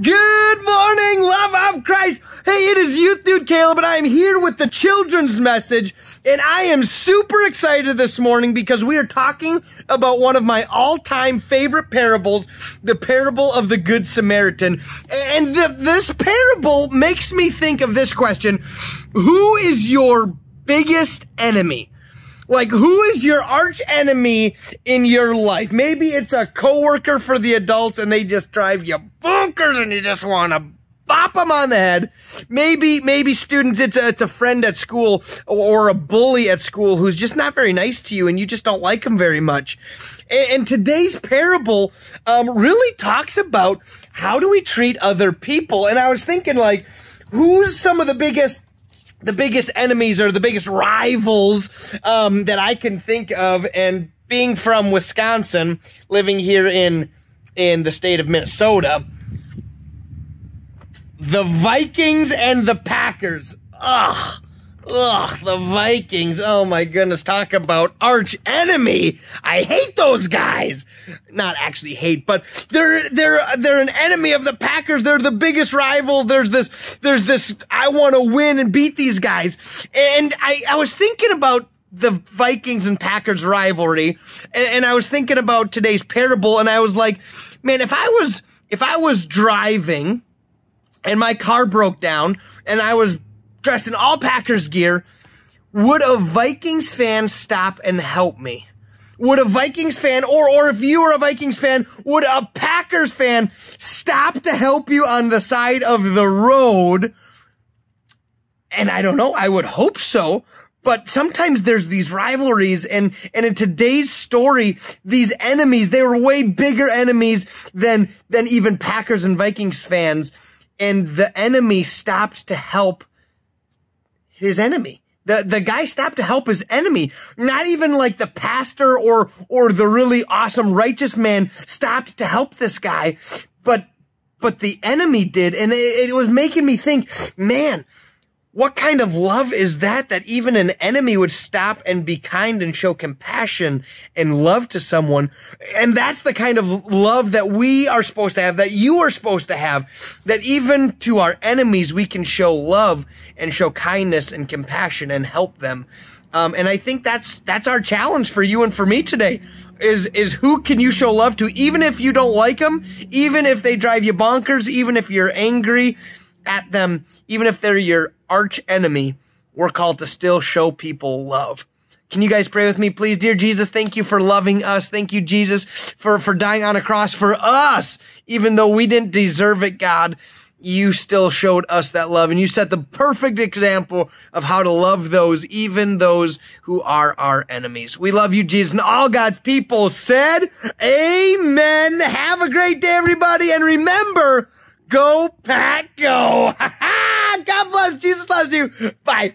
Good morning, love of Christ. Hey, it is Youth Dude Caleb, and I am here with the children's message. And I am super excited this morning because we are talking about one of my all time favorite parables, the parable of the Good Samaritan. And the, this parable makes me think of this question Who is your biggest enemy? Like, who is your arch enemy in your life? Maybe it's a coworker for the adults and they just drive you bonkers and you just want to bop them on the head. Maybe, maybe students, it's a, it's a friend at school or a bully at school who's just not very nice to you and you just don't like him very much. And, and today's parable, um, really talks about how do we treat other people? And I was thinking like, who's some of the biggest the biggest enemies or the biggest rivals um, that I can think of. And being from Wisconsin, living here in in the state of Minnesota, the Vikings and the Packers. Ugh. Ugh, the Vikings. Oh my goodness. Talk about arch enemy. I hate those guys. Not actually hate, but they're, they're, they're an enemy of the Packers. They're the biggest rival. There's this, there's this, I want to win and beat these guys. And I, I was thinking about the Vikings and Packers rivalry and, and I was thinking about today's parable and I was like, man, if I was, if I was driving and my car broke down and I was dressed in all Packers gear, would a Vikings fan stop and help me? Would a Vikings fan, or, or if you were a Vikings fan, would a Packers fan stop to help you on the side of the road? And I don't know, I would hope so. But sometimes there's these rivalries and, and in today's story, these enemies, they were way bigger enemies than, than even Packers and Vikings fans. And the enemy stopped to help his enemy. The, the guy stopped to help his enemy. Not even like the pastor or, or the really awesome righteous man stopped to help this guy, but, but the enemy did. And it, it was making me think, man, what kind of love is that that even an enemy would stop and be kind and show compassion and love to someone? And that's the kind of love that we are supposed to have, that you are supposed to have, that even to our enemies we can show love and show kindness and compassion and help them. Um, and I think that's that's our challenge for you and for me today. Is is who can you show love to, even if you don't like them, even if they drive you bonkers, even if you're angry at them, even if they're your arch enemy, we're called to still show people love. Can you guys pray with me, please? Dear Jesus, thank you for loving us. Thank you, Jesus, for, for dying on a cross for us. Even though we didn't deserve it, God, you still showed us that love and you set the perfect example of how to love those, even those who are our enemies. We love you, Jesus. And all God's people said, Amen. Have a great day, everybody. And remember, Go Pack Go! God bless. Jesus loves you. Bye.